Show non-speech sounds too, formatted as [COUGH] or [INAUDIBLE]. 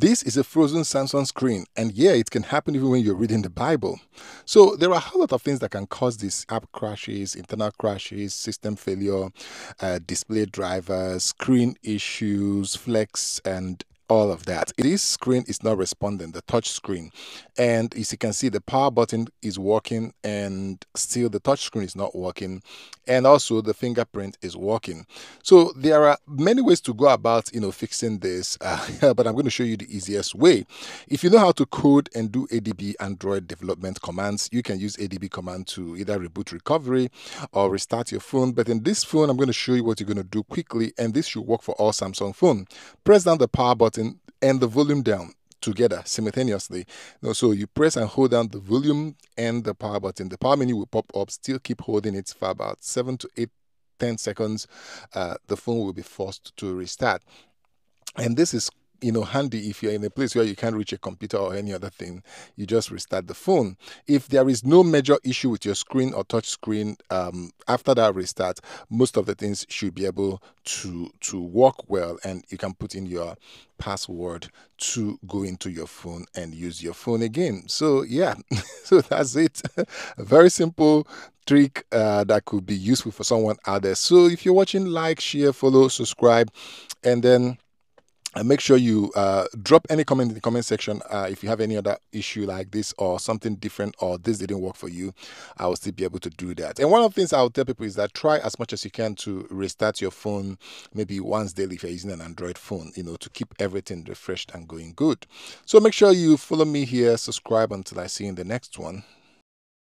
This is a frozen Samsung screen, and yeah, it can happen even when you're reading the Bible. So, there are a whole lot of things that can cause this app crashes, internal crashes, system failure, uh, display drivers, screen issues, flex, and all of that. This screen is not responding, the touch screen. And as you can see, the power button is working and still the touch screen is not working. And also the fingerprint is working. So there are many ways to go about, you know, fixing this, [LAUGHS] uh, but I'm going to show you the easiest way. If you know how to code and do ADB Android development commands, you can use ADB command to either reboot recovery or restart your phone. But in this phone, I'm going to show you what you're going to do quickly. And this should work for all Samsung phone. Press down the power button button and the volume down together simultaneously. so you press and hold down the volume and the power button. The power menu will pop up. Still keep holding it for about seven to eight, ten seconds. Uh, the phone will be forced to restart. And this is you know handy if you're in a place where you can't reach a computer or any other thing you just restart the phone. If there is no major issue with your screen or touch screen um, after that restart most of the things should be able to to work well and you can put in your password to go into your phone and use your phone again. So yeah [LAUGHS] so that's it. A very simple trick uh, that could be useful for someone out there. So if you're watching like share follow subscribe and then and make sure you uh, drop any comment in the comment section uh, if you have any other issue like this or something different or this didn't work for you i will still be able to do that. And one of the things i will tell people is that try as much as you can to restart your phone maybe once daily if you're using an android phone you know to keep everything refreshed and going good. So make sure you follow me here subscribe until i see you in the next one